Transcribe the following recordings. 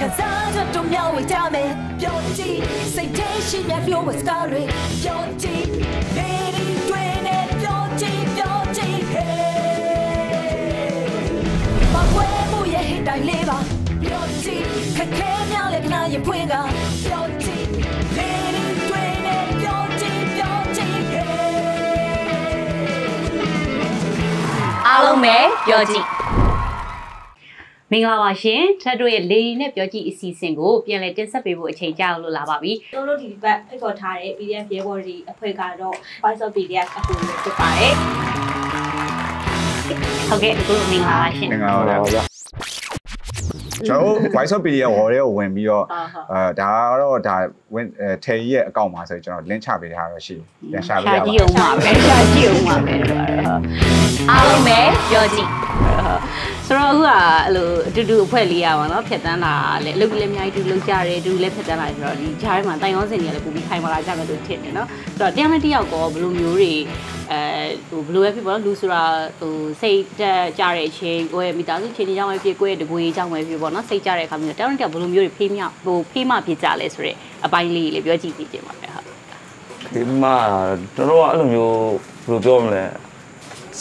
ခစားချက်တို့မြောက်ဝေကြမယ်ပြောကြည့်စိတ်ထဲရှိမြပြောဝစတာတွေပြောကြည့်လေဒီတွေနဲ့ပြောကြည့်ပြောကြည့် hey မကွဲမှုရဲ့ဟစ်တိုင်းလေးပါပြောကြည့်ခက်ခဲများလည်းခဏရင်ဖွင့်ကပြောကြည့်လေဒီတွေနဲ့ပြောကြည့်ပြောကြည့် hey အားလုံးပဲပြောကြည့် မင်္ဂလာပါရှင်ထက်တို့ရဲ့လေဒီနဲ့ပြောကြည့်အစီအစဉ်ကိုပြန်လည်တင်ဆက်ပေးဖို့အချိန်ကြာလို့လာပါပြီတို့တို့ဒီဘက်ဖိတ်ခေါ်ထားတဲ့ PDF ရဲဘော်တွေအဖွဲ့ကတော့ Voice of PDF အခုလိုဖြစ်ပါတယ်ဟုတ်ကဲ့အခုလိုမင်္ဂလာပါရှင်ငင်္ဂလာပါဗျာ ကျွန်တော် Voice of PDF ဝေါ်ရဲကိုဝင်ပြီးတော့ဟုတ်ဟုတ်အဲဒါကတော့ဒါဝင်အဲထေကြီးရဲ့အကောင့်မှာဆိုကျွန်တော် link ချပေးထားတော့ရှိတယ်ပြန်ရှာပေးရရှာပါကြည့်အောင်ပါပဲရှာကြည့်အောင်ပါပဲအားလုံးပဲပြောကြည့်ဆိုတော့အခုကအဲ့လိုအတူတူအဖွဲ့လေးရပါတော့ဖြတ်တန်းလာလေအလုပ်လည်းအများကြီးတူလုပ်ကြတယ်အတူလည်းဖြတ်တန်းလာဆိုတော့ဒီဂျားထဲမှာတိုင်ရောစင်တွေလည်းပုံပြီးခိုင်မာလာကြမယ်လို့ထင်တယ်နော်ဆိုတော့တရားနဲ့တယောက်ကောဘယ်လိုမျိုးတွေ အဲဟိုဘယ်လိုပဲဖြစ်ပါတော့လူဆိုတာဟိုစိတ်တက်ကြတဲ့အချိန်ကိုယ့်ရဲ့မိသားစုချင်းချင်းကြောင့်ပဲဖြစ်ကိုယ့်ရဲ့တကွေကြောင့်ပဲဖြစ်ပေါ့နော်စိတ်ကြတဲ့အခါမျိုးတရားနဲ့တယောက်ဘယ်လိုမျိုးတွေဖေးမြောက်ဟိုဖေးမဖြစ်ကြလဲဆိုတော့အပိုင်းလေးလေးပြောကြည့်ပြခြင်းပါပဲဟုတ်ဒီမှာတော်တော်အဲ့လိုမျိုးဘယ်လိုပြောမလဲစ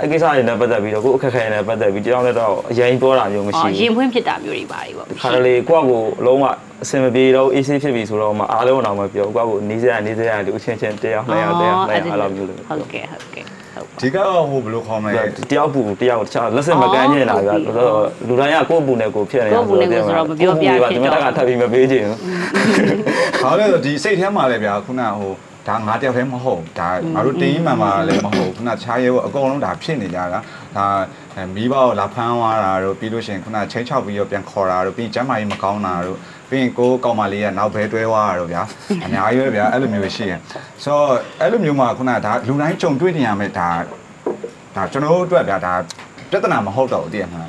အဲ့ကိစ္စတွေနဲ့ပတ်သက်ပြီးတော့ကိုယ့်အခက်အခဲတွေနဲ့ပတ်သက်ပြီးတယောက်နဲ့တော့အရင်ပြောတာမျိုးမရှိအော်ရင်ဘူးဖွင့်ဖြစ်တာမျိုးတွေပါတွေပေါ့ခါတလေကိုယ့်ကိုယ်အလုံးဝအဆင်မပြေတော့ AC ဖြစ်ပြီဆိုတော့မှအားလုံးတော့မပြောကိုယ့်ကိုယ်နေစရနေစရတူအချင်းချင်းတရားနှစ်ယောက်တရားနှစ်ယောက်အဲ့လိုမျိုးလို့ဟုတ်ကဲ့ဟုတ်ကဲ့ဟုတ်ပါဒီကတော့ဟိုဘယ်လိုခေါ်မလဲတယောက်ပူတယောက်တခြားလက်စမကမ်းညင်လာပြီလူတိုင်းကကိုယ့်ပူနဲ့ကိုယ်ဖြစ်နေဒီမတကထပ်ပြီးမပေးချင်ဘူးဘာလဲဆိုဒီစိတ်ထဲမှာလည်းဗျာခုနဟို ဒါငါတယောက်တည်းမဟုတ်ဒါငါတို့တင်းကြီးမှန်မှလည်းမဟုတ်ခုနခြားရဲဘောအကုန်လုံးဒါဖြစ်နေကြတာဒါမိဘကိုလာဖမ်းသွားတာတို့ပြီးလို့ရှိရင်ခုနချင်းချောက်ပြီးတော့ပြန်ခေါ်တာတို့ပြီးကျမ်းမာရေးမကောင်းတာတို့ပြီးရင်ကိုကောင်မလေးကနောက်ဘဲတွဲသွားတာတို့ဗျာအများကြီးပဲဗျာအဲ့လိုမျိုးရှိရင်ဆိုတော့အဲ့လိုမျိုးမှာခုနဒါလူတိုင်းကြုံတွေ့နေရမယ်ဒါဒါကျွန်တော်တို့အတွက်ဗျာဒါပြဿနာမဟုတ်တော့ဘူးတည်ရမှာ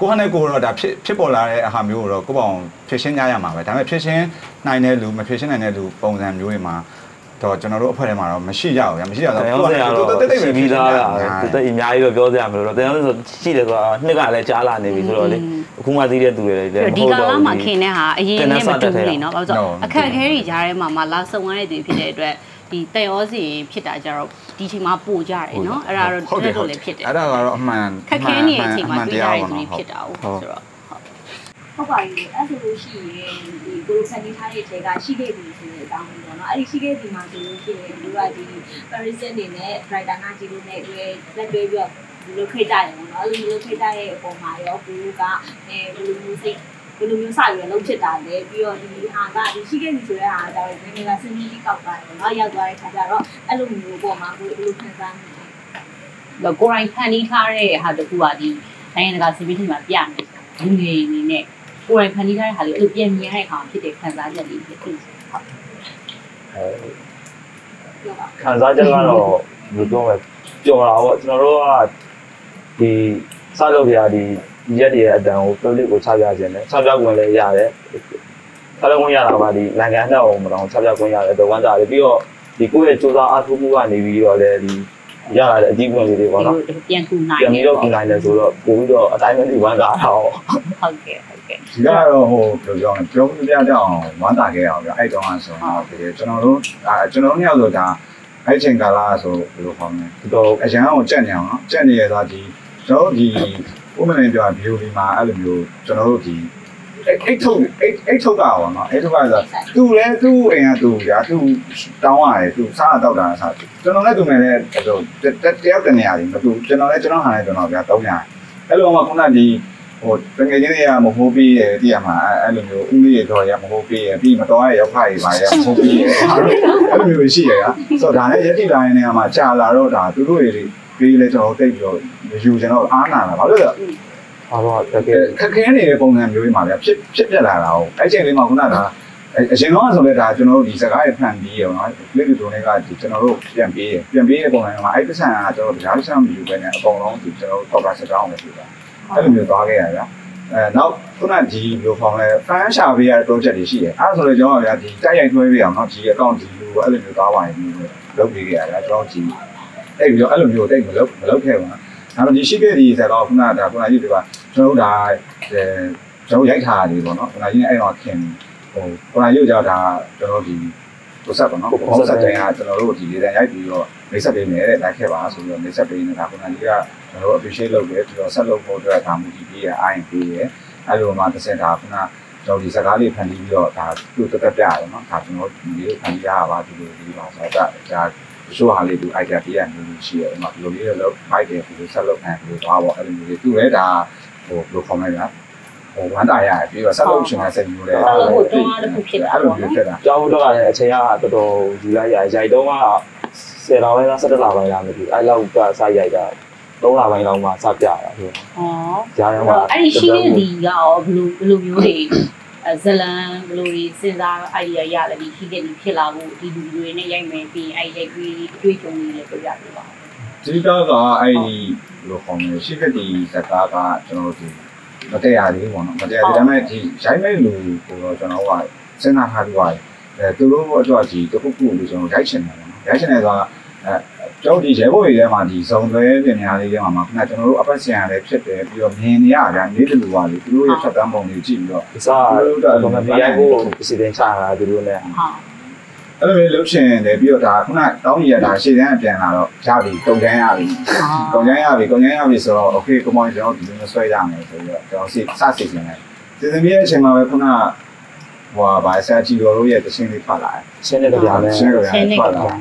ကိုဟာနဲ့ကိုတော့ဒါဖြစ်ဖြစ်ပေါ်လာတဲ့အခါမျိုးကိုတော့ကိုပေါ့ဖြစ်ရှင်းကြရမှာပဲဒါပေမဲ့ဖြစ်ရှင်းနိုင်တဲ့လူမဖြစ်ရှင်းနိုင်တဲ့လူပုံစံမျိုးတွေမှာ တော့ကျွန်တော်တို့အဖွဲ့ထဲမှာတော့မရှိကြဘူးဗျာမရှိကြတတော့န်ရောစရာတော့တိတ်တိတ်ပြီးသားတာတိတ်တိတ်အများကြီးတော့ပြောစရာမလိုတော့တန်ရောဆိုရှိတယ်ဆိုတာနှစ်ကလည်းကြားလာနေပြီဆိုတော့လေအခုမှသိတဲ့သူတွေလည်းဒီကာလမှာခင်တဲ့ဟာအရင်နဲ့မတူဘူးလေနော်ဘာလို့ဆို No. အခက်အခဲတွေကြားထဲမှာမလာဆုံရတဲ့သူဖြစ်တဲ့အတွက်ဒီတန်ရောစီဖြစ်တာကြတော့ဒီချိန်မှာပို့ကြတယ်နော်အဲ့ဒါတော့တက်တော့လည်းဖြစ်တယ်အဲ့ဒါကတော့အမှန်ခက်ခဲနေတဲ့အချိန်မှာတွေ့ရတဲ့သူတွေဖြစ်တာဟုတ်ဆိုတော့ ဟုတ်ပါပြီအဲ့ဆိုလို့ရှိရင်ဒီကိုလိုဖန်တီးထားတဲ့အချိန်ကရှိခဲ့ပြီဆိုတဲ့အကြောင်းပေါ့နော်အဲ့ဒီရှိခဲ့ပြီမှာဆိုလို့ရှိရင်ဒီကဒီ Parisian တွေနဲ့ writer နာကြီးတို့နဲ့တွေ့လက်တွေ့ပြီးတော့ဒီလိုခေတ္တတယ်ပေါ့နော်အဲ့လိုမျိုးခေတ္တရဲ့အပေါ်မှာရောကိုကအဲဘယ်လိုမျိုးစိတ်ဘယ်လိုမျိုးစပြီးတော့လုံးဖြစ်တာလဲပြီးတော့ဒီဟာကဒီရှိခဲ့ပြီဆိုတဲ့ဟာကလည်းနည်းနည်းလားစဉ်းကြီးကောက်သွားတယ်နော်ရောက်သွားတဲ့ခါကျတော့အဲ့လိုမျိုးပေါ်မှာကိုဘယ်လိုခံစားနေလဲတော့ကိုရိုင်းဖန်တီးထားတဲ့ဟာတခုကဒီနိုင်ငံတကာစီမီတီမှာပြနေလူငယ်အနေနဲ့ ကိုရိုင်းဖန်တီးထားတဲ့ဟာလေးအဲ့လိုပြန်မြင်ရတဲ့အခါဖြစ်တဲ့ခံစားချက်လေးဖြစ်ဖြစ်ဟုတ်ပြောပါခံစားချက်ကတော့ဘယ်လိုပြောမလဲပျော်တာပေါ့ကျွန်တော်တို့ကဒီစလုပ်ပြဒီရက်တည်းရဲ့အတန်ကို public ကိုချပြခြင်းနဲ့ချပြခွင့်လည်းရတယ်ချပြခွင့်ရတာပါဒီနိုင်ငံအနှံ့အောင်မတော်ချပြခွင့်ရတယ်တော့ဝမ်းသာတယ်ပြီးတော့ဒီကိုယ့်ရဲ့စူးစမ်းအားထုတ်မှုကနေပြီးတော့လည်းဒီ ရလာတဲ့အကြည့်ပွင့်လေးတွေပေါ့နော်ပြန်ကူနိုင်ပြန်ပြီးတော့ပြင်နိုင်တယ်ဆိုတော့ပို့ပြီးတော့အတိုင်းပဲဒီဝမ်းသာတာပေါ့ဟုတ်ကဲ့ဟုတ်ကဲ့ဒီကတော့ဟိုဘယ်လိုပြောလဲပြောပြပြကြအောင်ဝမ်းသာခဲ့အောင်ဗျအဲ့တုန်းကဆိုတော့ဒီကျွန်တော်တို့အဲကျွန်တော်တို့ညောက်ဆိုဒါအဲ့ချိန်ကာလဆိုဘယ်လိုခေါ်မလဲဒီတော့အရန်အောင်ကြက်နေအောင်နော်ကြက်နေရသားဒီကျွန်တော်တို့ဒီဥမနေပြော view ဒီမှာအဲ့လိုမျိုးကျွန်တော်တို့ဒီ အိတ်ထုတ်အိတ်အိတ်ထုတ်တာပေါ့နော်အိတ်ထုတ်တာဆိုသူလဲသူ့အိမ်ကသူညာသူတောင်းရတယ်သူစားတော့တာစားကျွန်တော်လည်းသူနဲ့လည်းဟိုတယောက်တနေရာဒီမသူကျွန်တော်လည်းကျွန်တော်ဟာလည်းကျွန်တော်ဗျာ300အဲ့လိုမှခုနဒီဟိုတကယ်ချင်းတွေကမဟုတ်ပြီးရတည်ရမှာအဲ့လိုမျိုးဦးလေးတော့ရမဟုတ်ပြီးရပြီးမတော်ရရောက်ဖားရပါရမဟုတ်ပြီးရအဲ့လိုမျိုးရှိရကဆိုတော့ဒါနဲ့ရတိတိုင်းနေရာမှာကြာလာတော့ဒါသူတို့တွေပြီးလဲကျွန်တော်တိတ်ပြီးတော့ယူကျွန်တော်အားနာတာဘာလို့လဲ ဟာတော့တကယ်ခက်ခဲနေတဲ့ပုံစံမျိုးတွေမှာဗျဖြစ်ဖြစ်ပြလာတာဟုတ်အဲ့ချိန်လေးမှာခုနကအရင်တော့ဆိုလဲဒါကျွန်တော်တို့ဒီစကားရဲ့ဖန်ပြီးရောနော်လစ်တူတုံးတွေကဒီကျွန်တော်တို့ပြန်ပြေးရပြန်ပြေးတဲ့ပုံစံမှာအဲ့ပစ္စံကကျွန်တော်တရားစံမယူပဲနဲ့အကုန်လုံးဒီကျွန်တော်တို့တော့ပါစကားအောင်ပဲဖြစ်တာအဲ့လိုမျိုးသွားခဲ့ရဗျာအဲနောက်ခုနဒီလိုဖောင်လဲဖန်ရှာပေးရတဲ့ project တွေရှိတယ်အဲ့ဒါဆိုလဲကျွန်တော်ဗျာဒီတိုက်ရိုက်ထွှဲပေးအောင်နော်ဒီ account ဒီလိုအဲ့လိုမျိုးသွားပါရင်ဒီလိုလုပ်ပေးခဲ့ရတယ်ကျွန်တော်ကြည့်အဲ့ပြီးတော့အဲ့လိုမျိုးတိတ်မလုပ်မလုပ်ခဲ့ဘူးနော်ဒါပေမဲ့ဒီရှိခဲ့ဒီစကားခုနကဒါခုနကြီးဒီက ကျွန်တော်တို့ဒါအဲကျွန်တော်ရိုက်ထားရတယ်ပေါ့နော်ခဏကြီးအဲ့တော့ခင်ဟိုခဏရုပ်ကြောက်တာကျွန်တော်ဒီကိုဆက်ပေါ့နော်ကိုဆက်တိုင်းကကျွန်တော်တို့ဒီလေးတန်းရိုက်ပြီးတော့မိတ်ဆက်ပေးမယ်တဲ့လိုက်ခဲ့ပါဆိုပြီးတော့မိတ်ဆက်ပေးနေတာခဏကြီးကကျွန်တော်တို့ appreciate လုပ်တယ်ပြီးတော့ဆက်လုပ်ဖို့အတွက်ဒါမူတည်ပြီးရအိုင်းပေးရအဲ့လိုမှတစ်စက်ဒါခုနကျွန်တော်ဒီစကားလေးဖန်တီးပြီးတော့ဒါသူ့တက်တက်ပြရတယ်နော်ဒါကျွန်တော်ဒီလေးဖန်တီးရပါဒီလိုဒီပါဆိုတော့ဒါရှိုးဟာလေးသူ idea ပေးရနေလို့ရှိရတယ်နော်ဒီလိုလေးတော့ bike တယ်ဒီလိုဆက်လုပ်ခံဒီလိုသွားပေါ့အဲ့လိုမျိုးလေးသူလည်းဒါ ဟိုဘယ်လို comment လဲဟိုဝမ်းတာရပြီးတော့ဆက်လုပ်ရှင်ကစိတ်မျိုးလဲအဲ့လိုမျိုးဖြစ်တာကြောင်းတော့လည်းအချိန်ကတော်တော်ယူလိုက်ရရိုက်တော့က10လပိုင်းလား17လပိုင်းလားမသိဘူးအဲ့လောက်ကစရိုက်တာ3လပိုင်းလောက်မှစပြတာဆိုဟောကြားရအဲ့မှာတော့အဲ့ဒီရှိတဲ့ဒီကရောဘယ်လိုဘယ်လိုမျိုးတွေအဲဇလန်ဘယ်လိုတွေစဉ်းစား idea ရလဲဒီရှိတဲ့ဒီဖြစ်လာဖို့ဒီလူတွေနဲ့ရိုက်မယ်ပြီးရင်အဲ့ရိုက်ပြီးအတွေ့အကြုံတွေလည်းပြရပြပါ ဒီတော့ကအဲ့ဒီဘယ်လိုခေါ်မလဲရှိတဲ့ဒီစကားကကျွန်တော်တို့မတရားသေးဘူးပေါ့နော်မတရားသေးဒါပေမဲ့ဒီရိုင်းမဲ့လူကိုတော့ကျွန်တော်ကစဉ်းစားထားပြီးပါတယ်အဲသူတို့အတွက်ဒီတစ်ခုခုကိုကျွန်တော်ရိုက်ချင်တယ်ပေါ့နော်ရိုက်ချင်တယ်ဆိုတာအဲကျွန်တော်ဒီရဲဘော်တွေထဲမှာဒီစုံသွဲပြင်များလေးထဲမှာမှာခုနကျွန်တော်တို့အပတ်စံရလည်းဖြစ်တယ်ပြီးတော့မြင်နေရတယ်နေတယ်လူပါလေသူတို့ရဲ့ဖြတ်တန်းပုံတွေကြည့်ပြီးတော့ဒီစားတော့မပြရိုက်ဖို့စီစဉ်ချတာသူတို့နဲ့ဟာ အဲ့လိုမျိုးလှုပ်ရှင်တယ်ပြီးတော့ဒါခုနတောင်းရတာရှေ့တန်းပြန်လာတော့ရပြီတုံတန်းရပြီတုံတန်းရပြီတုံတန်းရပြီဆိုတော့ okay ကိုမောင်ကျွန်တော်ဒီလိုဆွဲကြမယ်ဆိုပြီးတော့ကျွန်တော်စီစစီစဉ်တယ်စီစဉ်ပြီးတဲ့အချိန်မှာပဲခုနဟိုဗာဆာချီတော်တို့ရဲ့တခြင်းလေးဖတ်လာတယ်ရှင်းတဲ့ကြတယ်ရှင်းကြဆင်းနေဖကြတ်တာလာ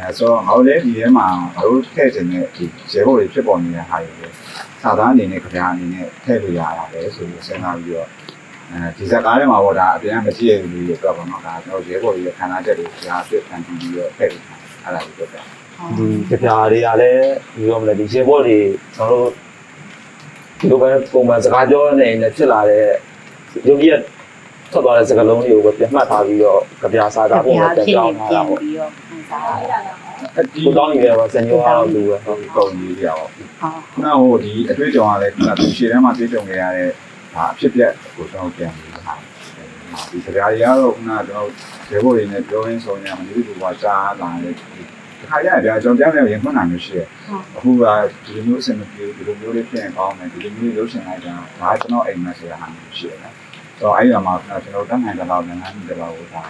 အဲဆိုတော့ငါတို့လည်းဒီထဲမှာငါတို့ထည့်ခြင်းနဲ့ဒီရေဘုတ်တွေဖြစ်ပေါ်နေတဲ့ဟာတွေပဲစာသားအနေနဲ့ကြပြအနေနဲ့ထည့်လို့ရတာပဲဆိုပြီးစဉ်းစားပြီးတော့ အဲဒီဇက်ကားထဲမှာပေါ့ဒါအပြင်ကမကြည့်ရဘူးလို့ပြောပါတော့ဒါကျွန်တော်ရေဘုတ်တွေရဲ့ခန္ဓာချက်တွေကြားပြခံပြီးတော့ထည့်လို့အဲ့ဒါကိုပြောပြဒီကြပြားတွေကလည်းဒီလိုမလဲဒီရှေ့ဘော့တွေကျွန်တော်တို့ဒီလိုပဲပုံမှန်စကားပြောနေနေဖြစ်လာတဲ့ယုံကြည်ထွက်သွားတဲ့စကားလုံးတွေကိုပဲပြန်မှတ်ထားပြီးတော့ကြပြားစာသားပုံနဲ့ပြန်ကြောင်းထားတာပေါ့ပြီးတော့ခံစားရအဲ့ဒါကဒီကိုတောင်းနေတယ်ပေါ့စံညောကတော့လူပဲဟုတ်ပုံကြီးရအောင်ဟာခုနဟိုဒီအတွေ့အကြုံကလည်းခုနသူရှေ့ထဲမှာတွေ့ကြုံခဲ့ရတဲ့ ဟာအဖြစ်ပြက်ကိုကျွန်တော်ပြန်ပြီးဟာဒီစကားတွေကတော့ခုနကျွန်တော်ရေဘုတ်တွေနဲ့ပြောရင်းဆိုရင်မလို့ဒီဘာကြားလာတဲ့ဒီခါရရကျွန်တော်ပြောင်းနေရင်ခွန်းနိုင်လို့ရှိရအခုကဒီလိုမျိုးအဆင်မပြေဒီလိုမျိုးလေးပြင်ကောင်းတယ်ဒီလိုမျိုးလုပ်ရှင်လိုက်တာဒါကျွန်တော်အိမ်မက်ဆိုတာဟာမျိုးရှိတယ်ဆိုတော့အဲ့ဒီမှာကျွန်တော်တတ်နိုင်တဲ့လောက်နဲ့နိုင်တဲ့လောက်ကိုဒါ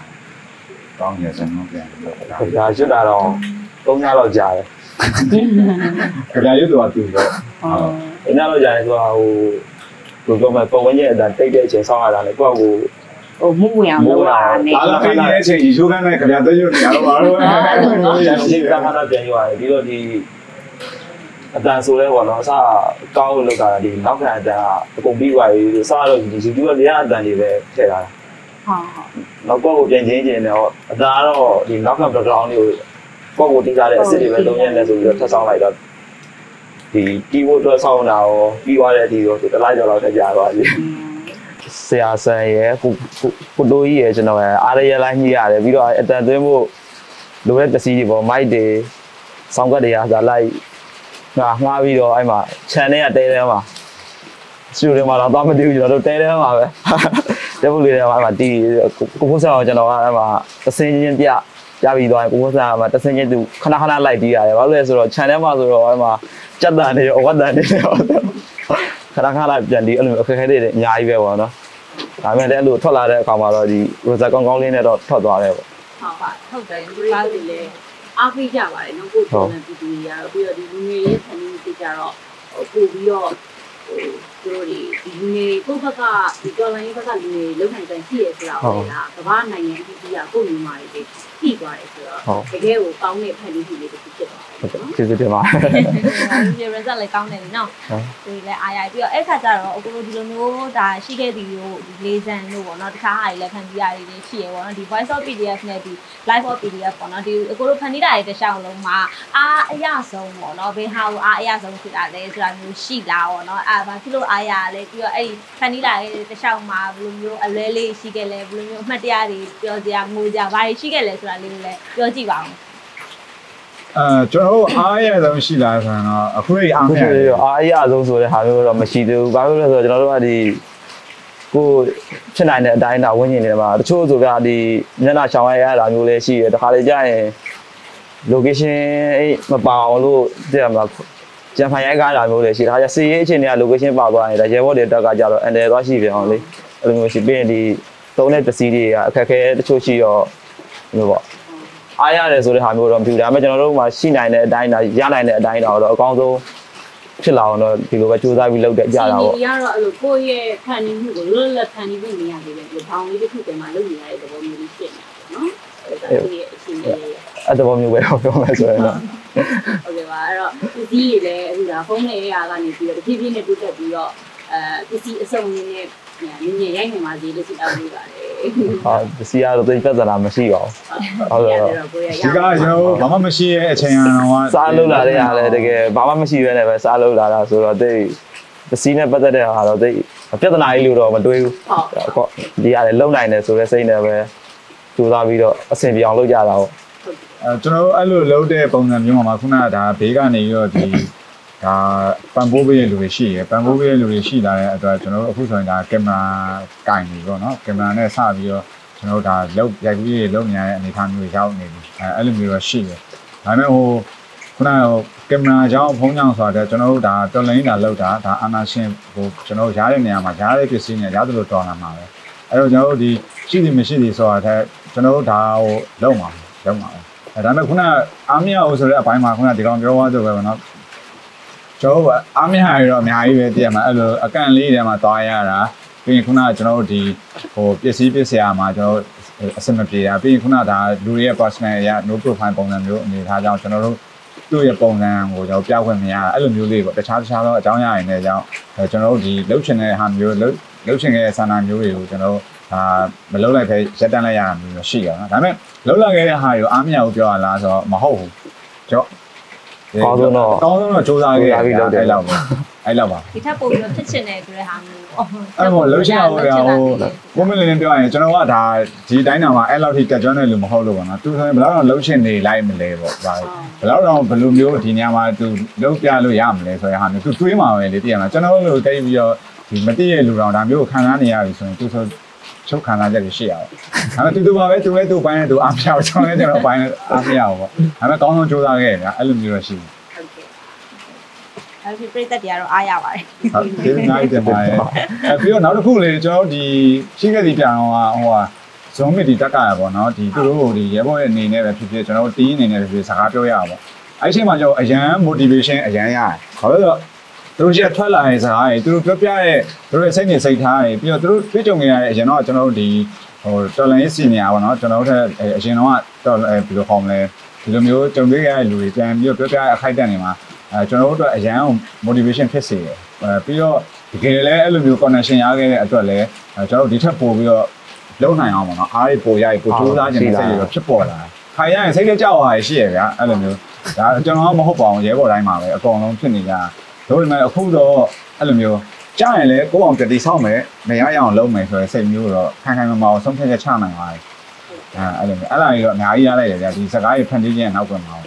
ကောင်းရစံလုံးပြန်ပြီးတော့ဒါကြပြားရွတ်တာတော့၃ညလောက်ကြာတယ်ကြပြရွတ်တော်သူတော့ဟော။ညလောက်ကြာရင်သူကဟို ဘယ်လိုပြောမလဲပုံဝင်ရဲ့အတန်တိတ်တဲ့အချိန်ဆောင်းရတာလေကိုယ့်ကိုဟိုမှုဝင်အောင်လုပ်ရတာနဲ့လာလာခိုင်းနေတဲ့အချိန်ရီချိုးကန်းနဲ့ကြပြသွေးရွတ်နေရတော့ပါတော့ရရှိကခဏပြန်ယူရတယ်ပြီးတော့ဒီအတန်ဆိုလဲပေါ့နော်အစကောင်းလို့လောက်တာဒီနောက်ခံအတန်အကုန်ပြီးသွားပြီအစတော့ဒီ YouTube ကတရားအတန်တွေပဲထည့်ထားတာဟာနောက်ကိုယ့်ကိုပြန်ချင်းချင်းတော့အတန်ကတော့ဒီနောက်ခံတော့တောင်းလေးကိုကိုယ့်ကိုတင်ကြတဲ့အစ်စ်တွေပဲသုံးရက်နဲ့ဆိုပြီးတော့ထပ်ဆောင်လိုက်တော့ ဒီတီဝတ်တော့ဆောင်းတာရောပြီးသွားတဲ့အထိရောဒီတစ်လိုက်ကျော်လောက်ထပ်ကြာသွားပြီဆရာဆန်ရယ်ဖူဖူတိုကြီးရယ်ကျွန်တော်ရယ်အားရရလိုက်ညှိရတယ်ပြီးတော့အတန်သွင်းဖို့လိုတဲ့ပစ္စည်းတွေပေါ့မိုက်တွေဆောင်းကတ်တွေအားသာလိုက်ငါမှားပြီးတော့အဲ့မှာခြံထဲကတဲထဲမှာစတူဒီယိုမှာတော့သွားမသိဘူးကျွန်တော်တို့တဲထဲမှာပဲတက်ဖို့လေးထဲမှာအဲ့မှာတီးကိုကိုဆန်အောင်ကျွန်တော်ကအဲ့မှာတဆင်းချင်းပြ ပြပြီးသွားရင်ကိုကိုဆန်ကမှတဆင်းချင်းသူခဏခဏလိုက်ပြီးရတယ်ဘာလို့လဲဆိုတော့ခြံထဲမှာဆိုတော့အဲ့မှာကြက်တန်တွေရောအဝတ်တန်တွေရောခဏခဏပြန်ပြီးအဲ့လိုအခက်အခဲတွေအများကြီးပဲပေါ့နော်ဒါပေမဲ့လည်းအဲ့လိုထွက်လာတဲ့အခါမှာတော့ဒီ rosa ကောင်းကောင်းလေးနဲ့တော့ထွက်သွားတယ်ပေါ့ဟုတ်ပါဟုတ်တယ်ဒီကားတွေလည်းအားပေးကြပါတယ်နော်ကိုယ်ကိုယ်နဲ့ပြည်သူတွေကတော့ပြီးတော့ဒီလူငယ်ရေးဆန်နေကြကြတော့ဟိုပို့ပြီးတော့ဟို သူတို့ဒီဒီလူငယ်ကိုယ့်ဘက်ကဒီတော်လိုင်းဘက်ကလူငယ်လုံနိုင်တဲ့ရှိရဆိုတာကိုလည်းကမ္ဘာနိုင်ငံအကြီးကြီးကကိုယ်ညီမတွေပြီးသွားတယ်ဆိုတော့တကယ်ကိုကောင်းတဲ့ဖန်တီးမှုလေးတစ်ခုဖြစ်သွားတယ်နော်ကျေးဇူးတင်ပါဒီ result လည်းကောင်းတယ်လीနော်ဒီလည်းအားရပြီးတော့အဲ့ခါကျတော့အခုလိုဒီလိုမျိုးဒါရှိခဲ့သည်ကိုဒီလေးစံလို့ပေါ့နော်တခြားဟာတွေလည်းဖန်တီးရတယ်တွေရှိရပေါ့နော်ဒီ voice of pdf နဲ့ဒီ live of pdf ပေါ့နော်ဒီအခုလိုဖန်တီးတာတွေတစ်ခြားလုံးမှာအားအရဆုံးပေါ့နော်ဘယ်ဟာကိုအားအရဆုံးဖြစ်တာလဲဆိုတာမျိုးရှိလားပေါ့နော်အာဘာဖြစ်လို့အားရလဲပြီးတော့အဲ့ဒီဖန်တီးတာတွေတစ်ခြားမှာဘယ်လိုမျိုးအလဲလေးရှိခဲ့လဲဘယ်လိုမျိုးအမှတ်တရတွေပြောစရာငိုစရာဘာတွေရှိခဲ့လဲဆိုတာလေးကိုလည်းပြောကြည့်ပါဦးအဲကျွန်တော်အားရဆုံးရှိလားဆိုတော့အခုရိအားအခုမရဆိုရင်အားအရဆုံးဆိုတဲ့ဟာမျိုးတော့မရှိသေးဘူးဘာလို့လဲဆိုတော့ကျွန်တော်တို့ကဒီကိုဖြစ်နိုင်တဲ့အတိုင်းဒါဝင်းကျင်နေတယ်မှာတချို့ဆိုပြဒီမျက်နှာရှောင်ရရတာမျိုးလည်းရှိတယ်တခါလေကြာရင် location မပါအောင်လို့သိရမှာ ကြံဖန်ရိုက်ကားတာမျိုးတွေရှိတာကြစီရေးအချိန်တွေက location ပါသွားရင်ဒါရဲဘော်တွေတက်ကကြတော့အန်တယ်သွားရှိပြန်အောင်လေအဲ့လိုမျိုးရှိပြီးရင်ဒီသုံးတဲ့ပစ္စည်းတွေကအခက်အခဲတချို့ရှိတော့မျိုးပေါ့အားရတယ်ဆိုတဲ့ဟာမျိုးတော့မဖြစ်ဘူးဒါပေမဲ့ကျွန်တော်တို့မှာရှိနိုင်တဲ့အတိုင်းဒါရနိုင်တဲ့အတိုင်းတော့အကောင်းဆုံးဖြစ်လာအောင်တော့ဒီလိုပဲကြိုးစားပြီးလုပ်တဲ့ကြတာပေါ့ဒီကတော့အဲ့လိုကိုယ့်ရဲ့ဖန်တီးမှုကိုလွတ်လပ်ဖန်တီးမှုမရသေးပဲဒီဘောင်လေးတစ်ခုတည်းမှာလုပ်နေရတဲ့သဘောမျိုးလေးဖြစ်နေတာနော်အဲ့ဒါကိုယ့်ရဲ့အချိန်လေးအဲ့တဘောမျိုးပဲတော့ပြောမယ်ဆိုရင်တော့ ဟုတ်ကဲ့ပါအဲ့တော့ပစ္စည်းတွေလည်းအခုဒါဖုန်းလေးရာကနေပြီးတော့တဖြည်းဖြည်းနဲ့တိုးတက်ပြီးတော့အဲပစ္စည်းအစုံလေးနဲ့မြင်မြင်ရိုက်နေပါသေးလို့ဆုတောင်းပေးပါတယ်ဟာပစ္စည်းကတော့သိပြဿနာမရှိပါဘူးဟုတ်ကဲ့ဟုတ်ကိုရရဒီကကျွန်တော်ဘာမှမရှိရဲ့အချိန်အောင်ကစားလုပ်လာတဲ့ဟာလည်းတကယ်ဘာမှမရှိဘဲနဲ့ပဲစားလုပ်လာတာဆိုတော့သိပစ္စည်းနဲ့ပတ်သက်တဲ့ဟာတော့သိပြဿနာကြီးလို့တော့မတွေးဘူးဟုတ်ဟုတ်ဒီဟာလည်းလုံနိုင်တယ်ဆိုတဲ့စိတ်နဲ့ပဲကြိုးစားပြီးတော့အဆင်ပြေအောင်လုပ်ကြတာပေါ့အဲ ကျွန်တော်တို့အဲ့လိုလုပ်တဲ့ပုံစံမျိုးမှာခုနကဒါဘေးကနေပြီးတော့ဒီဒါပန်ပိုးပေးတဲ့လူတွေရှိရယ်ပန်ပိုးပေးတဲ့လူတွေရှိလာတဲ့အတွက်ကျွန်တော်တို့အခုဆိုရင်ဒါကင်မရာကင်နေပေါ့နော်ကင်မရာနဲ့စပြီးတော့ကျွန်တော်တို့ဒါလုတ်ရိုက်ပြီးလုတ်နေရတဲ့အနေအထားမျိုးရောက်နေပြီအဲအဲ့လိုမျိုးတော့ရှိတယ်ဒါပေမဲ့ဟိုခုနကကင်မရာကြောင့်ဖုံးကြောင့်ဆိုတော့ကျွန်တော်တို့ဒါတော်လိုင်းတာလောက်တာဒါအာနာရှင်ဟိုကျွန်တော်ရားတဲ့နေရာမှာရားတဲ့ပစ္စည်းနဲ့ရားသလိုတော်လာမှာပဲအဲ့တော့ကျွန်တော်တို့ဒီရှိသည်မရှိသည်ဆိုတာတဲ့ကျွန်တော်တို့ဒါဟိုလုံးမှာလုံးမှာအဲ ဒါပေမဲ့ခုနအာမရအောင်ဆိုတဲ့အပိုင်းမှာခုနဒီကောင်ပြောသွားဆိုပဲဗောနော်ကျွန်တော်တို့အာမရရတော့အများကြီးပဲတည်ရမှာအဲ့လိုအကန့်လေးတွေမှာသွားရတာပြီးရင်ခုနကကျွန်တော်တို့ဒီဟိုပစ္စည်းပစ္စယမှာကျွန်တော်အစမပြေတာပြီးရင်ခုနဒါလူတွေရဲ့ personal အရာ no profile ပုံစံမျိုးအနေထားကြောင့်ကျွန်တော်တို့သူ့ရဲ့ပုံစံကိုကျွန်တော်ပြခွင့်မရအဲ့လိုမျိုးလေးပေါ့တခြားတခြားသောအကြောင်းအရာတွေနဲ့ကြောင့်ကျွန်တော်တို့ဒီလှုပ်ချင်တဲ့ဟာမျိုးလှုပ်လှုပ်ချင်တဲ့ဆန္ဒမျိုးတွေကိုကျွန်တော် ဒါမလှုပ်လိုက်ပဲရက်တန်းလိုက်ရတာမျိုးရှိရနော်ဒါပေမဲ့လှုပ်လိုက်ခဲ့တဲ့ဟာတွေကိုအားမရဘူးပြောရလားဆိုတော့မဟုတ်ဘူးကျွန်တော်ကောင်းဆုံးတော့စူးစမ်းခဲ့အဲ့လောက်ပဲအဲ့လောက်ပါဒီထက်ပိုပြီးတော့ဖြစ်ချင်တယ်ဆိုတဲ့ဟာမျိုးပေါ့အဲ့ဟိုလှုပ်ရှားဟိုဟိုဘုံမလင်းလင်းပြောရရင်ကျွန်တော်ကဒါဒီတိုင်းတောင်မှာအဲ့လောက်ထိကကြွတဲ့လူမဟုတ်လို့ပါနော်သူဆိုရင်ဘယ်တော့လှုပ်ရှင်နေလိုက်မလဲပေါ့ဒါဘယ်တော့တော့ဘယ်လိုမျိုးဒီညမှာသူလှုပ်ပြလို့ရမလဲဆိုတဲ့ဟာမျိုးသူတွေးမှာပဲလေသိရမလားကျွန်တော်တို့တိတ်ပြီးတော့ဒီမသိရလူတော်ဒါမျိုးကိုခံစားနေရပြီဆိုရင်သူဆို ချုပ်ခံစားချက်တွေရှိရအောင်။ဒါပေမဲ့တူတူပါပဲသူလည်းသူပိုင်းနဲ့သူအားမရဘူးကျွန်တော်လည်းကျွန်တော်ပိုင်းနဲ့အားမရဘူးပေါ့။ဒါပေမဲ့ကောင်းဆုံးကြိုးစားခဲ့ရဗျာအဲ့လိုမျိုးတော့ရှိတယ်ဟုတ်ကဲ့ဒါပေမဲ့ပြိသက်တွေကတော့အားရပါတယ်။ဟုတ်ဒီအများကြီးတင်ပါတယ်။အဲပြီးတော့နောက်တစ်ခုလေကျွန်တော်တို့ဒီရှိခဲ့သည်ပြန်တော့ဟိုဟာဇုံမီဒီတက်ကရပေါ့နော်ဒီသူတို့ကိုဒီရဲဘော်ရဲ့အနေနဲ့ပဲဖြစ်ဖြစ်ကျွန်တော်တို့တီးအနေနဲ့ပဲဖြစ်ဖြစ်စကားပြောရအောင်ပေါ့။အဲ့ဒီအချိန်မှာကျွန်တော်အရန် motivation အရန်ရတယ်။ဘာလို့လဲဆိုတော့ သူတို့ရက်ထွက်လာတဲ့စကားတွေသူတို့ပြောပြတဲ့သူတို့ရဲ့စိတ်နေစိတ်ထားတွေပြီးတော့သူတို့တွေ့ကြုံနေရတဲ့အရင်တော့ကျွန်တော်တို့ဒီဟိုတော်လိုင်းစီနီယာပေါ့နော်ကျွန်တော်တို့အရင်တော့တော်ဘယ်လိုခေါ်မလဲဒီလိုမျိုးကြုံတွေ့ရတဲ့လူတွေပြန်ပြီးတော့ပြောပြအခိုက်အတန့်နေမှာအဲကျွန်တော်တို့အတွက်အရန် motivation ဖြစ်စေတယ်အဲပြီးတော့တကယ်လည်းအဲ့လိုမျိုး connection ရခဲ့တဲ့အတွက်လည်းကျွန်တော်တို့ဒီထက်ပိုပြီးတော့လုံနိုင်အောင်ပေါ့နော်အားတွေပိုရရပိုကြိုးစားခြင်းစိတ်တွေဖြစ်ပေါ်လာခိုင်ရရင်စိတ်နဲ့ကြောက်ရရရှိရဗျာအဲ့လိုမျိုးဒါကျွန်တော်မဟုတ်ပါဘူးရဲဘော်တိုင်းမှာပဲအကုန်လုံးဖြစ်နေကြတို့ ပေမဲ့အခုတော့အဲ့လိုမျိုးကြားရင်လည်းကိုယ့်အောင်တတိဆောက်မယ်မရရအောင်လုပ်မယ်ဆိုတဲ့စိတ်မျိုးတော့ခိုင်ခိုင်မာမာအောင်ဆုံးဖြတ်ချက်ချနိုင်ပါတယ်အဲအဲ့လိုမျိုးအဲ့ဒါကြီးတော့အများကြီးရလိုက်တယ်ဗျာဒီစကားကြီးဖန်တီးခြင်းနောက်ပြန်ပါအောင်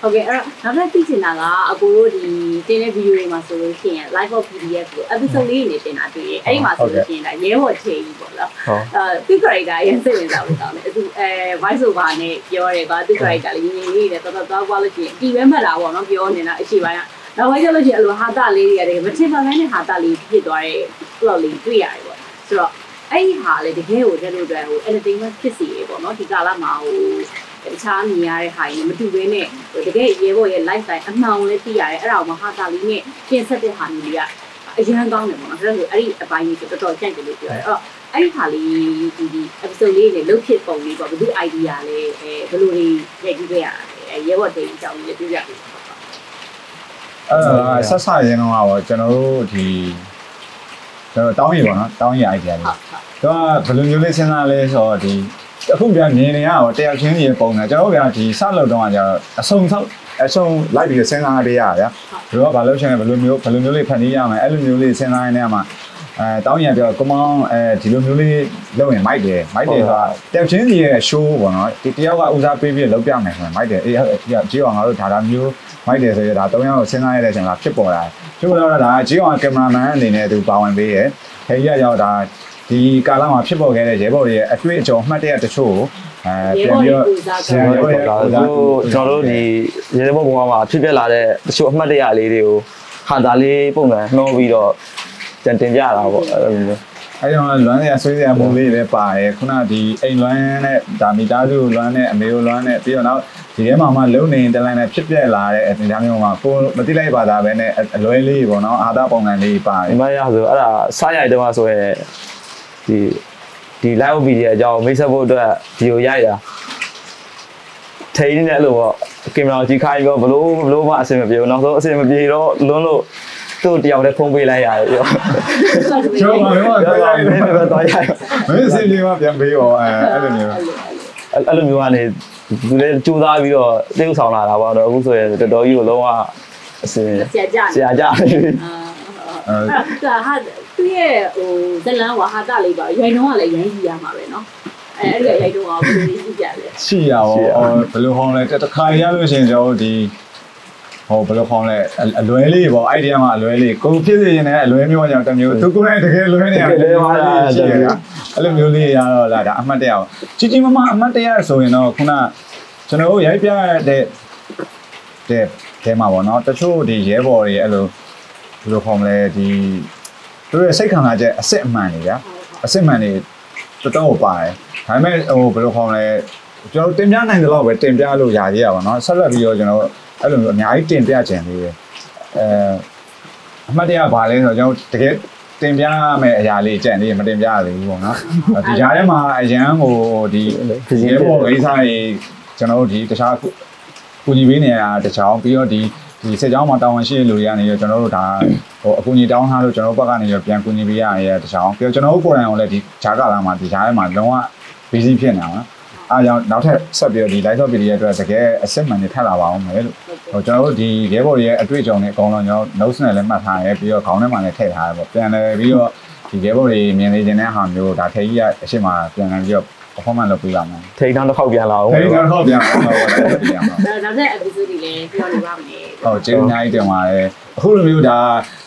ဟုတ်ကဲ့အဲ့တော့နောက်ထပ်သိချင်တာကအကိုတို့ဒီတင်တဲ့ဗီဒီယိုတွေမှာဆိုလို့ရှိရင် live of PDF ကို episode လေးနေတင်တာတွေ့ရတယ်အဲ့ဒီမှာဆိုလို့ရှိရင်ဒါရဲဘော်ချေကြီးပေါ့နော်ဟုတ်အဲသူ character အရင်စိတ်ဝင်စားဖို့တောင်းတယ်အခုအဲ voice over နဲ့ပြောရဲကွာသူ character လေးငင်းငင်းလေးနဲ့တော်တော်သွားကွာလို့ရှိရင်ဒီပဲမှတ်တာပေါ့နော်ပြောနေတာအရှိပိုင်းက နောက်ပိုင်းကျလို့ရှိရင်အလိုဟာတာလေးတွေရတယ်မထင်ပါနဲ့ဟာတာလေးဖြစ်သွားတဲ့ plot လေးတွေ့ရတယ်ပေါ့ဆိုတော့အဲ့ဒီဟာလေတကယ်ကိုတဲ့လို့အတွက်ဟို entertainment ဖြစ်စီရေပေါ့နော်ဒီကာလမှာဟိုတခြားမြင်ရတဲ့ဟာကြီးမတူဘဲနဲ့ဟိုတကယ်ရေဘော်ရဲ့ lifestyle အမှောင်လေးသိရတယ်အဲ့ဒါကိုမဟာတာလေးနဲ့ပြင်ဆက်တဲ့ဟာမျိုးလေးကအရန်ကောင်းတယ်ပေါ့နော်ဒါဆိုအဲ့ဒီအပိုင်းကြီးဆိုတော်တော်ကြိုက်တယ်လို့ပြောရတယ်အဲ့တော့အဲ့ဒီဟာလေးဒီဒီ episode လေးနဲ့လုတ်ဖြစ်ပုံလေးပေါ့ဘယ်သူ idea လဲအဲဘယ်လိုတွေရိုက်ကြည့်ခဲ့ရတာလဲအဲရဲဘော်တေးအကြောင်းလေးပြပြပေးပါ အဲ့တော့ဆက်ဆရင်တော့ပေါ့ကျွန်တော်တို့ဒီကျွန်တော်တောင်းရပါတော့တောင်းရ idea လေးဟုတ်ဟုတ်သူကဘယ်လိုမျိုးလေးစဉ်းစားလဲဆိုတော့ဒီအခုပြန်မြင်နေရတော့တယောက်ချင်းကြီးပုံစံကျွန်တော်တို့ကဒီစလုပ်တော့ကကျတော့အစုံဆောက်အစုံလိုက်ပြီးစဉ်းစားရရဗျာဒီတော့ဘာလို့ရှိရင်ဘယ်လိုမျိုးဘယ်လိုမျိုးလေးဖန်တီးရမယ်အဲ့လိုမျိုးလေးစဉ်းစားရနေရမှာအဲတောင်းရပြောကမောင်းအဲဒီလိုမျိုးလေးလုပ်ရင်မိုက်တယ်မိုက်တယ်ဆိုတာတယောက်ချင်းကြီးရဲ့ show ပေါ့နော်ဒီတယောက်ကဦးစားပေးပြီးလုပ်ပြမယ်ဆိုရင်မိုက်တယ်အေးဟုတ်ကြေးအောင်ငါတို့ဒါဒါမျိုး မိုက်တယ်ဆိုရဒါ၃ယောက်စဉ်းစားရတဲ့အချိန်မှာဖြစ်ပေါ်လာတယ်ဖြစ်ပေါ်လာတော့ဒါကြေးအောင်ကင်မရာမန်အနေနဲ့သူပါဝင်ပေးရယ်ခေကြီးကရောက်ဒါဒီကာလမှာဖြစ်ပေါ်ခဲ့တဲ့ရဲဘော်တွေရဲ့အတွေ့အကြုံအမှတ်တရတချို့ကိုအဲပြန်ပြီးတော့ဆရာရောရဲ့ဒါကိုဆိုစားကျွန်တော်တို့ဒီရေဘောဘုံမှာဖြစ်ပြလာတဲ့တချို့အမှတ်တရလေးတွေကိုဟာတာလေးပုံစံနှောပြီးတော့တင်တင်ပြတာပေါ့အဲ့လိုမျိုး အဲကြောင့်လွမ်းရဆွေးရမုံလေးလည်းပါတယ်ခုနဒီအိမ်လွမ်းနဲ့ဒါမီတာစုလွမ်းနဲ့အမေကိုလွမ်းနဲ့ပြီးတော့နောက်ဒီထဲမှာမှလုံနေတလန်နဲ့ဖြစ်ပြက်လာတဲ့အတင်ဒါမျိုးမှာကိုမတိလိုက်ပါသားပဲနဲ့အလွဲလေးပေါ့နော်အာသာပုံစံလေးပါတဒီယ်မှာရဆိုအဲ့ဒါစားရိုက်တော့ဆိုရဲဒီဒီ live video အကြောင်းမိတ်ဆက်ဖို့အတွက်ဗီဒီယိုရိုက်တာထိန်းနေတယ်လို့ပေါ့ကင်မရာကြီးခိုင်းပြီးတော့ဘလို့ဘလို့မှအဆင်မပြေဘူးနောက်ဆုံးအဆင်မပြေတော့လွန်းလို့ သူ့တယောက်တည်းဖုံးပေးလိုက်ရတယ်ပြော ကျောင်းမှာတော့ ပြော တော့ ရ ရ ရင် တယ် လည်းပဲတော့ရိုက် မင်းစီလေးမှပြန်ပေးရောအဲအဲ့လိုမျိုး အဲ့လိုမျိုးကနေသူလည်းကြိုးစားပြီးတော့တိကျဆောင်လာတာပေါ့တော့အခုဆိုရင်တော်တော်ကြီးကိုလုံးဝအစင် ဆရာကြ ဆရာကြနေပြီ အာအဲ့ဒါဟာသူရဲ့ဟိုဇလန်းဝါဟာတလေးပါရွိုင်တော့ကလည်းရိုင်းကြည့်ရမှာပဲเนาะအဲအဲ့ဒီရိုက်တော့ကဘယ်လိုကြည့်ကြလဲ ရှိရပါဘောဘယ်လိုဟောင်းလဲတခါရလို့ရှိရင်ကျွန်တော်ဒီ ဟောဘယ်လိုဟောင်းလဲအလွဲလေးပေါ့အဲ့ဒီမှာအလွဲလေးကိုဖြစ်စေရင်လည်းအလွဲမျိုးကြောင့်တစ်မျိုးသူကိုယ်တိုင်တကယ်လွဲနေရတယ်အဲ့လိုမျိုးလေးရတော့လာဒါအမှတ်တရအောင်ကြီးကြီးမားမားအမှတ်တရဆိုရင်တော့ခုနကျွန်တော်တို့ရိုက်ပြတဲ့တဲ့တဲမှာပေါ့နော်တချို့ဒီရဲဘော်တွေအဲ့လိုဘယ်လိုဟောင်းလဲဒီသူရဲ့စိတ်ခံစားချက်အစစ်အမှန်တွေဗျာအစစ်အမှန်တွေတော်တော်ပါတယ်ဒါပေမဲ့ဟိုဘယ်လိုဟောင်းလဲကျွန်တော်တင်ပြနိုင်တဲ့လောက်ပဲတင်ပြလို့ရသေးရပါတော့ဆက်လက်ပြီးတော့ကျွန်တော် အဲ့လိုမျိုးအများကြီးတင်ပြကြံသေးတယ်အဲအမှတ်တရပါလဲဆိုတော့ကျွန်တော်တကယ်တင်ပြမယ့်အရာလေးကြံသေးတယ်မတင်ပြရသေးဘူးပေါ့နော်ဒီကြားထဲမှာအရန်ဟိုဒီရဲဘော်ကိစ္စတွေကျွန်တော်တို့ဒီတခြားကူညီပေးနေရတခြားပြီးတော့ဒီဒီစစ်ကြောင်းမှာတာဝန်ရှိတဲ့လူတွေကနေတော့ကျွန်တော်တို့ဒါဟိုအကူအညီတောင်းထားလို့ကျွန်တော်တို့ဘက်ကနေတော့ပြန်ကူညီပေးရရတခြားပြီးတော့ကျွန်တော်တို့ကိုယ်တိုင်အောင်လည်းဒီဂျာကာလာမှာဒီဂျာထဲမှာလုံးဝ busy ဖြစ်နေတာနော် အားကြောင့်နောက်ထပ်ဆက်ပြီးတော့ဒီ live shop video အတွက်တကယ်အစစ်မှန်နေထပ်လာပါအောင်မယ်လို့ဟိုကျွန်တော်တို့ဒီရဲဘော်ရဲ့အတွေ့အကြုံတွေအကုန်လုံးကျွန်တော် notes နဲ့လည်းမှတ်ထားရဲပြီးတော့ခေါင်းထဲမှာလည်းထည့်ထားရဲပေါ့ပြန်လည်းပြီးတော့ဒီရဲဘော်တွေမြင်နေခြင်းတဲ့ဟာမျိုးဒါထေကြီးကအရှိမပြန်လည်းပြီးတော့ performance လုပ်ပေးပါမယ်ထိန်းထောင်းတစ်ခေါက်ပြန်လာအောင်ထေကြီးကတော့ပြန်လာတော့ပြန်လာဒါနောက်တဲ့ episode တွေလည်းပြောနေပါမယ်ဟုတ်ကျေးဇူးအများကြီးတင်ပါတယ်အခုလိုမျိုးဒါ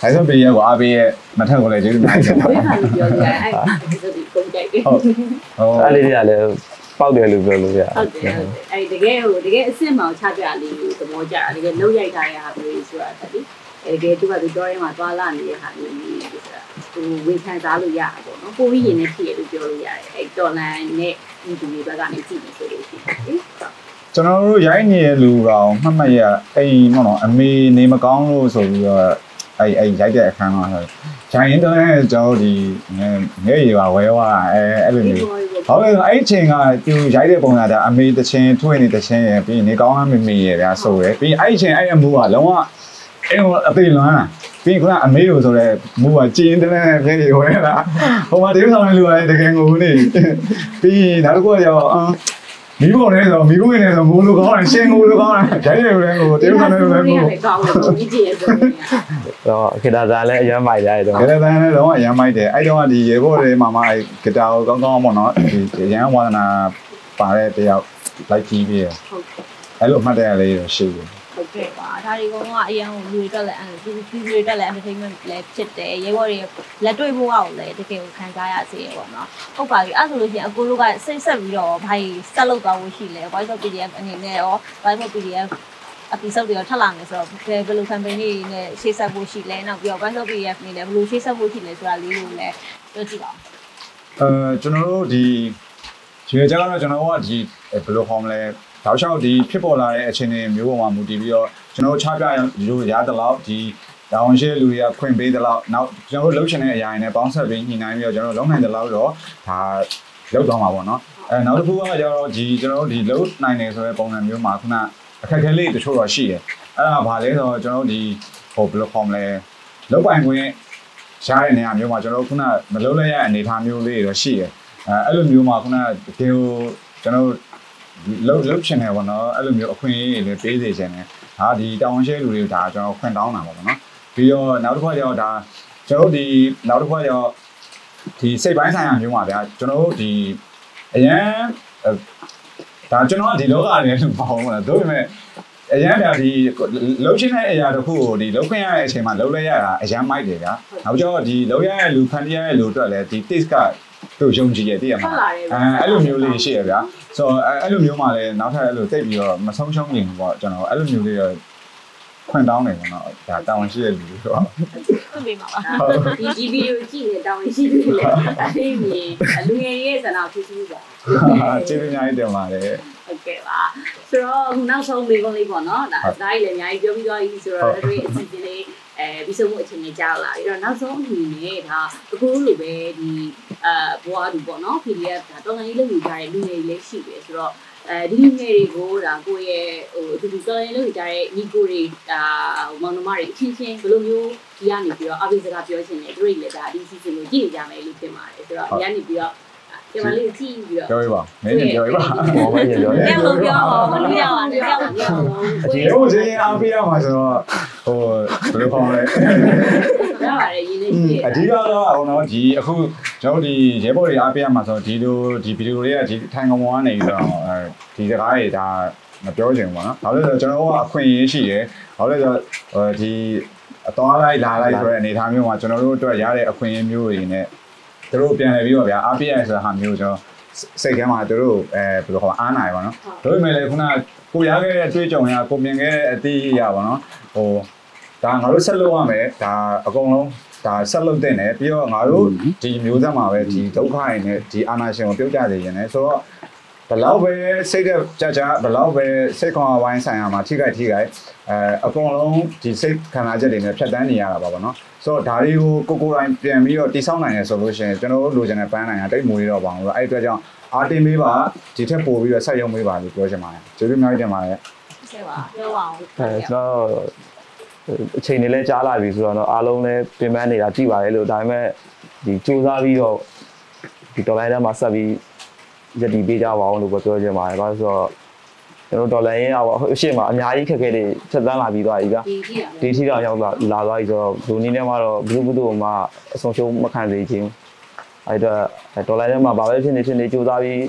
live shop video ကိုအားပေးရဲ့မထက်ကိုလည်းကျေးဇူးအများကြီးတင်ပါဘတယ်ယ်ဟာလို့ပြောလဲအဲ့ episode တွေကုန်ကြိုက်တယ်ဟုတ်ဟုတ်အဲ့လေးတွေကလည်း ပေါက်တယ်လို့ပြောလို့ရဟုတ်တယ်ဟုတ်တယ်အဲ့တကယ်ဟိုတကယ်အစ်စ်မောင်ချပြလေးကိုသဘောကျတာတကယ်လုံးရိုက်ထားတဲ့ဟာမျိုးဆိုတာတတိအဲ့တကယ်သူကသူတော်ရဲမှာသွားလာနေတဲ့ဟာမျိုးကြီးဆိုတာဟိုဝေခံစားလို့ရတာပေါ့နော်ပိုပြီးရင်နဲ့ဖြစ်ရလို့ပြောလို့ရတယ်အဲ့တော်လန်နဲ့ဒီဒီဘက်ကနေကြည့်နေဆိုလို့ရှိတယ်လေကျွန်တော်တို့ရိုက်နေတဲ့လူကောင်မှတ်မှတ်ရအိမ်ပေါ့နော်အမေနေမကောင်းလို့ဆိုပြီးတော့အဲ့အဲ့ရိုက်တဲ့အခန်းတော့ဆို ဂျိုင်းတော့ကျွန်တော်ဒီငဲငဲရီပါဝဲဝါအဲအဲ့လိုမျိုးဘာလို့လဲအဲ့ချိန်ကသူရိုက်တဲ့ပုံစံဒါအမေတချင်းထွေးနေတချင်းရပြီးနေကောင်းမှမမေရဗျာဆိုရယ်ပြီးအဲ့ချိန်အဲ့အမှုကလုံးဝအဲ့အသေးလွမ်းလာပြီးခုနအမေကိုဆိုတော့မူကကျင်းတဲ့နဲ့ပြည့်ဝဲလာဟိုမှာတေးဆောင်တဲ့လူကလည်းတကယ်ငိုနေပြီးနောက်တစ်ခုကရောအမ် မီးပုံနဲ့ဆိုမီးပုံနဲ့ဆိုငိုလို့ကောင်းတယ်ရှင်းငိုလို့ကောင်းတယ်ဂျိုင်းတယ်လည်းငိုတေးဆောင်တယ်လည်းငိုကောင်းတယ်ပုံကြီးကြည့်ရဆိုရင်တော့ခေတ္တသားလည်းအရင်မိုက်ရတယ်တော့ကလေးတန်းလည်းတော့အရမ်းမိုက်တယ်အဲ့တော့ဒီရေဘော်တွေမှာမှအဲ့ဂီတာကိုကောင်းကောင်းပေါ့နော်ဒီရန်ဝါဒနာပါတဲ့တယောက်လိုက်ကြည့်ပြီးရဟုတ်ကဲ့အဲ့လိုအမှတ်တရလေးတော့ရှိတယ် ဟုတ်ကဲ့ပါဒါတွေကတော့အရင်ကလူတွေတက်လဲအဲ့ဒီဒီတွေတက်လဲ entertainment လည်းဖြစ်တယ်ရဲဘော်တွေလက်တွေ့ဘဝကိုလည်းတကယ်ကိုခံစားရစေရပေါ့နော်ဟုတ်ပါပြီအဲ့ဆိုလို့ရှိရင်အကိုတို့ကစိတ်ဆက်ပြီးတော့ဘာကြီးဆက်လုပ်သွားဖို့ရှိလဲ voice of PDF အနေနဲ့ရော voice of PDF episode တွေရောထပ်လာမယ်ဆိုတော့ဘယ်လို campaign တွေနဲ့ရှေ့ဆက်ဖို့ရှိလဲနောက်ပြီးတော့ voice of PDF အနေနဲ့ဘယ်လိုရှေ့ဆက်ဖို့ရှိလဲဆိုတာလေးကိုလည်းပြောကြည့်ပါဦးအဲကျွန်တော်တို့ဒီဒီကြကတော့ကျွန်တော်တို့ကဒီဘယ်လိုဟောမလဲ တောက်လျှောက်ဒီဖြစ်ပေါ်လာတဲ့အခြေအနေမျိုးပေါ်မှာမူတည်ပြီးတော့ကျွန်တော်တို့ချပြရိုးရတဲ့လောက်ဒီတောင်းရှိလူတွေကခွင့်ပေးတဲ့လောက်နောက်ကျွန်တော်တို့လှုပ်ချင်တဲ့အရာတွေနဲ့ပေါင်းဆက်ပြီးညှိနှိုင်းပြီးတော့ကျွန်တော်တို့လုံနိုင်တဲ့လောက်တော့ဒါလောက်တော့မှာပေါ့နော်အဲနောက်တစ်ခုကကျတော့ဒီကျွန်တော်တို့ဒီလှုပ်နိုင်တယ်ဆိုတဲ့ပုံစံမျိုးမှာခုနအခက်အခဲလေးတချို့တော့ရှိတယ်အဲ့ဒါဘာလဲဆိုတော့ကျွန်တော်တို့ဒီဟိုဘယ်လိုဟောမလဲလောက်ပိုင်ခွင့်ရှားတဲ့နေရာမျိုးမှာကျွန်တော်တို့ခုနမလုံးလဲရတဲ့အနေအထားမျိုးလေးတွေတော့ရှိတယ်အဲအဲ့လိုမျိုးမှာခုနတကယ်ကိုကျွန်တော်တို့ လှုပ်လှုပ်ချင်တယ်ပေါ့နော်အဲ့လိုမျိုးအခွင့်အရေးတွေလည်းပေးစေချင်တယ်ဒါဒီတာဝန်ရှိလူတွေကဒါကျွန်တော်ခွင့်တောင်းတာပေါ့နော်ပြီးတော့နောက်တစ်ခါကျတော့ဒါကျွန်တော်တို့ဒီနောက်တစ်ခါကျတော့ဒီစိတ်ပိုင်းဆိုင်ရာမျိုးမှာဗျာကျွန်တော်တို့ဒီအရန်ဒါကျွန်တော်ကဒီလောကနဲ့လို့မဟုတ်ဘူးလားတို့ပေမဲ့အရန်ပြဒီလှုပ်ချင်တဲ့အရာတစ်ခုကိုဒီလှုပ်ခွင့်ရတဲ့အချိန်မှာလှုပ်လိုက်ရတာအရန်မိုက်တယ်ဗျာနောက်ကျတော့ဒီလှုပ်ရတဲ့လူဖန်တီးရတဲ့လူအတွက်လည်းဒီ taste က သူ့ယုံကြည်ရတည်ရမှာအဲအဲ့လိုမျိုးလေးရှိရဗျာဆိုတော့အဲ့လိုမျိုးမှလည်းနောက်ထပ်အဲ့လိုတိတ်ပြီးတော့မဆုံးရှုံးနေဘူးပေါ့ကျွန်တော်အဲ့လိုမျိုးလေးတော့ခွင့်တောင်းနေပေါ့နော်ဒါတာဝန်ရှိတဲ့လူတွေဆိုတော့ဖွင့်ပေးပါပါဒီဒီဗီဒီယိုကြည့်နေတောင်းရှိပြီလေအဲ့ဒီလူငယ်ရဲ့ဆန္ဒဖြစ်စီပါကျေးဇူးအများကြီးတင်ပါတယ်ဟုတ်ကဲ့ပါဆိုတော့ခုနောက်ဆုံးမေးခွန်းလေးပေါ့နော်ဒါဒါကြီးလည်းအများကြီးပြောပြီးသွားပြီဆိုတော့တို့ရဲ့အစီအစဉ်လေး အဲပြီးဆုံးမှုအချိန်ကြီးကြာလာပြီးတော့နောက်ဆုံးအနေနဲ့ဒါအခုလိုပဲဒီအာဘွားသူပေါ့နော် PDF ဒါတော်တော်လေးလုပ်ယူကြတဲ့လူငယ်တွေလည်းရှိတယ်ဆိုတော့အဲဒီလူငယ်တွေကိုဒါကိုယ့်ရဲ့ဟိုအတူတူတော်တော်လေးလုပ်ယူကြတဲ့ညီကိုတွေဒါမောင်နှမတွေအချင်းချင်းဘယ်လိုမျိုးဒီကနေပြီးတော့အပိစကားပြောချင်တယ်တို့တွေလည်းဒါဒီစီစဉ်ကိုကြည့်နေကြမယ်လို့ထင်ပါတယ်ဆိုတော့ဒီကနေပြီးတော့ ဒီမှာလေးကြည့်ပြီးတော့ပြောရပါမင်းလည်းပြောရပါဟောပဲပြောတယ်အဲ့လိုပြောပါမလို့ရပါနဲ့ပြောပါအကြီးဒီလိုချင်းချင်းအားပေးရမှာဆိုတော့ဟိုဘယ်လိုခေါ်မလဲရပါတယ်ရင်းနေရှိအဓိကတော့ဟိုနော်ဒီအခုကျွန်တော်ဒီရဲဘော်တွေအားပေးရမှာဆိုတော့ဒီလိုဒီဗီဒီယိုတွေကဒီထိုင်ကောင်ပေါ်ကနေပြီးတော့အဲဒီစကားတွေဒါမပြောချင်ဘူးပေါ့နော်။ဘာလို့လဲဆိုတော့ကျွန်တော်ကအခွင့်အရေးရှိတယ်။ဘာလို့လဲဆိုတော့ဒီအတော်လိုက်လာလိုက်ဆိုတဲ့အနေအထားမျိုးမှာကျွန်တော်တို့အတွက်ရတဲ့အခွင့်အရေးမျိုးတွေနဲ့ သူတို့ပြန်လည်ပြီးတော့ဗျာအားပေးရဆိုတာဟာမျိုးကျွန်တော်စိတ်ထဲမှာသူတို့အဲဘယ်လိုခေါ်အားနာရပါတော့။ဒါပေမဲ့လည်းခုနကိုရခဲ့တဲ့အတွေ့အကြုံရကိုမြင်ခဲ့တဲ့အသီးရပါတော့။ဟိုဒါငါတို့ဆက်လုပ်ရမယ်ဒါအကုန်လုံးဒါဆက်လုပ်တဲ့နဲ့ပြီးတော့ငါတို့ဒီမျိုးဆက်မှာပဲဒီဒုက္ခတွေနဲ့ဒီအာနာရှင်ကိုပြုတ်ကြစေရင်လည်းဆိုတော့ ဘလောက်ပဲစိတ်ကကြကြဘလောက်ပဲစိတ်ခေါင်းဝိုင်းဆိုင်ရာမှာထိခိုက်ထိခိုက်အဲအကုန်လုံးဒီစိတ်ခံစားချက်တွေနဲ့ဖြတ်တန်းနေရတာပါဗောနော်ဆိုတော့ဒါတွေကိုကိုကိုတိုင်းပြန်ပြီးတော့တိဆောက်နိုင်ရဆိုလို့ရှိရင်ကျွန်တော်တို့လိုချင်တဲ့ပန်းနိုင်တာတိတ်မွေးတော့ပါဘူးအဲ့ဒီအတွက်ကြောင့်အာတင်မေးပါဒီထက်ပိုပြီးတော့ဆက်ရုံမေးပါလို့ပြောချင်ပါတယ်ကျေးဇူးအများကြီးတင်ပါတယ်ဆက်ပါပြောပါအောင်အဲကျွန်တော်အချိန်တွေလည်းကြားလာပြီဆိုတော့တော့အားလုံးလည်းပြင်ပန်းနေတာကြည့်ပါတယ်လို့ဒါပေမဲ့ဒီစူးစမ်းပြီးတော့ဒီဒေါ်လာထဲမှာဆက်ပြီး ရည်တည်ပေးကြပါအောင်လို့ပြောချင်ပါတယ်။ဘာလို့ဆိုတော့ကျွန်တော်ဒေါ်လာရင်းအောင်အရှိမအများကြီးခက်ခဲတွေချက်တန်းလာပြီးသွားပြီကဒီကြည့်ရမယ်ဒီထိတော့ရောက်လာလာသွားပြီဆိုတော့လူနည်းနဲ့မှတော့ဘလူးဘလူးမှအဆုံးရှုံးမခံစေခြင်းအဲ့တော့ဒေါ်လာထဲမှာဘာပဲဖြစ်နေဖြစ်နေစူးစမ်းပြီး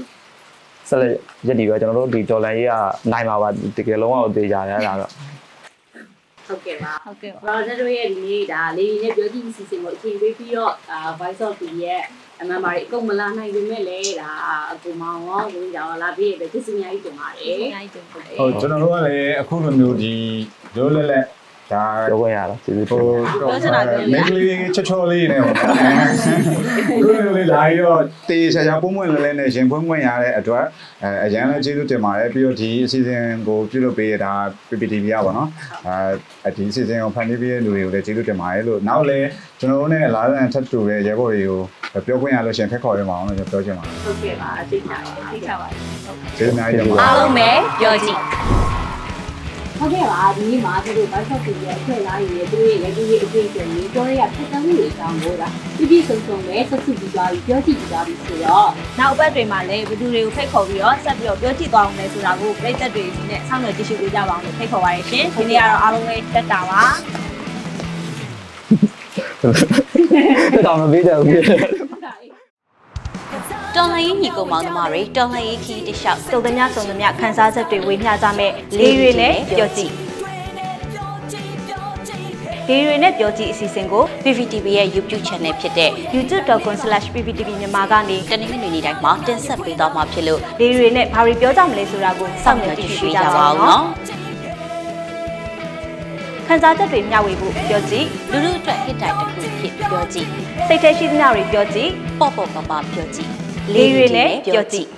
ဆက်လက်ရည်တည်ပဲကျွန်တော်တို့ဒီဒေါ်လာရေးကနိုင်ပါပါတကယ်လုံးဝသေးကြတယ်အဲ့ဒါတော့ဟုတ်ကဲ့ပါဟုတ်ကဲ့ပါဘာလို့တို့ရဲ့ဒီနေ့ဒါလေးနဲ့ပြောကြည့်စီစဉ်ကိုအချိန်ပေးပြီးတော့အာ Voice of the ရဲ့ အမှန်ပါရီအကုန်မလာနိုင်ပေမဲ့လည်းဒါအကူမောင်ရောဝင်ကြောင်လာပြီးတဲ့ကျေးဇူးအများကြီးတင်ပါတယ်အများကြီးတင်ပါတယ်ဟုတ်ကျွန်တော်တို့ကလည်းအခုလိုမျိုးဒီရိုးလက်လက် ဒါပြောခွင့်ရတာကျေးဇူးတင်ဟိုပါတယ်မင်းကလေးချောချောလေးနဲ့ဟိုကိုလိုလေးလာပြီးတော့တေးချာချာပုံမှန်လဲလဲနဲ့ရှင်ဖွင့်ဖွင့်ရတဲ့အတွက်အဲအရန်လည်းကျေးဇူးတင်ပါတယ်ပြီးတော့ဒီအစီအစဉ်ကိုပြုလုပ်ပေးရတာ PPTV ရပါတော့အဲဒီအစီအစဉ်ကိုဖန်တီးပေးတဲ့လူတွေကိုလည်းကျေးဇူးတင်ပါတယ်လို့နောက်လည်းကျွန်တော်တို့နဲ့လာတဲ့ထပ်တူတဲ့ရဲဘော်တွေကိုပြောခွင့်ရလို့ရှင်ဖက်ခေါ်ရမှာအောင်လို့ပြောချင်ပါတယ်ဟုတ်ကဲ့ပါသိချပါသိချပါကျေးဇူးအများကြီးတင်ပါအားလုံးပဲပြောကြည့် ဟုတ်ကဲ့ပါဒီနေ့မှာသူတို့ Voice of the ရဲ့အဖွဲ့သားတွေရဲ့သူတို့ရဲ့လက်ကြီးအတွေ့အကြုံတွေပြောရတဲ့ဖက်တမ်းမှုတွေအကြောင်းကိုဒါပြပြဆုံဆုံပဲဆက်စုပြီးသွားပြီးပြောကြည့်ပြီးသွားပြီဆိုတော့နောက်အပတ်တွေမှာလည်းဘယ်သူတွေကိုဖိတ်ခေါ်ပြီးတော့ဆက်ပြီးတော့ပြောကြည့်သွားအောင်လဲဆိုတာကိုပြည်သက်တွေနဲ့ဆောင်းနေကြည့်ရှုပေးကြပါအောင်လို့ဖိတ်ခေါ်ပါရရှင်ဒီနေ့ကတော့အားလုံးပဲတက်တာပါတောင်းမပေးကြဘူး တော်လှန်ရေးညီကောင်မောင်နှမတွေတော်လှန်ရေးခီးတစ်လျှောက်စုံသမျှစုံသမျှခန်းစားချက်တွေဝေမျှကြမဲ့လေးတွေလည်းပြောကြည့်လေးတွေနဲ့ပြောကြည့်အစီအစဉ်ကို PPTV ရဲ့ YouTube Channel ဖြစ်တဲ့ youtube.com/pptv မြန်မာကနေတနင်္ဂနွေနေ့တိုင်းမှာတင်ဆက်ပေးသွားမှာဖြစ်လို့လေးတွေနဲ့ဘာတွေပြောကြမလဲဆိုတာကိုစောင့်မျှော်ကြည့်ရှုကြပါဦးနော်ခန်းစားချက်တွေမျှဝေဖို့ပြောကြည့်လူလူအတွက်ဟစ်တိုင်တစ်ခုဖြစ်ပြောကြည့်စိတ်ထဲရှိသမျှတွေပြောကြည့်ပေါ့ပေါ့ပါပါပြောကြည့် လေးတွေလည်းပြောကြည့်